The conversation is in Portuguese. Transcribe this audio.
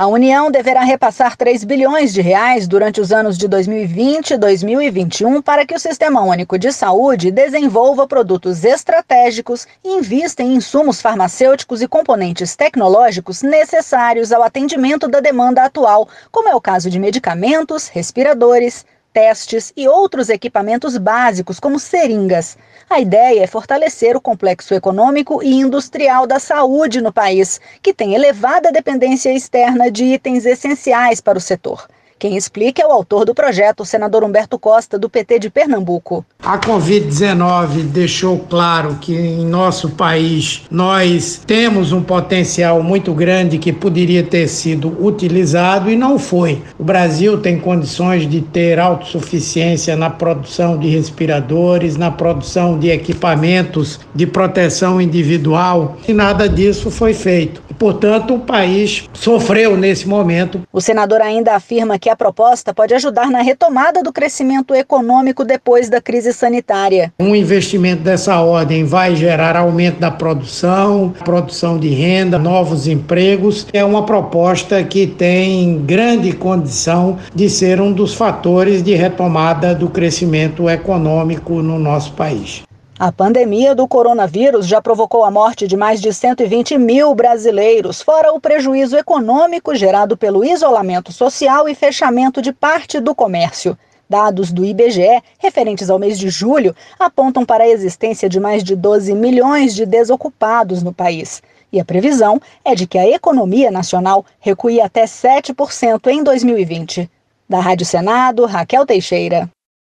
A União deverá repassar 3 bilhões de reais durante os anos de 2020 e 2021 para que o Sistema Único de Saúde desenvolva produtos estratégicos e invista em insumos farmacêuticos e componentes tecnológicos necessários ao atendimento da demanda atual, como é o caso de medicamentos, respiradores, testes e outros equipamentos básicos, como seringas. A ideia é fortalecer o complexo econômico e industrial da saúde no país, que tem elevada dependência externa de itens essenciais para o setor. Quem explica é o autor do projeto, o senador Humberto Costa, do PT de Pernambuco. A Covid-19 deixou claro que em nosso país nós temos um potencial muito grande que poderia ter sido utilizado e não foi. O Brasil tem condições de ter autossuficiência na produção de respiradores, na produção de equipamentos de proteção individual e nada disso foi feito. Portanto, o país sofreu nesse momento. O senador ainda afirma que a proposta pode ajudar na retomada do crescimento econômico depois da crise sanitária. Um investimento dessa ordem vai gerar aumento da produção, produção de renda, novos empregos. É uma proposta que tem grande condição de ser um dos fatores de retomada do crescimento econômico no nosso país. A pandemia do coronavírus já provocou a morte de mais de 120 mil brasileiros, fora o prejuízo econômico gerado pelo isolamento social e fechamento de parte do comércio. Dados do IBGE, referentes ao mês de julho, apontam para a existência de mais de 12 milhões de desocupados no país. E a previsão é de que a economia nacional recue até 7% em 2020. Da Rádio Senado, Raquel Teixeira.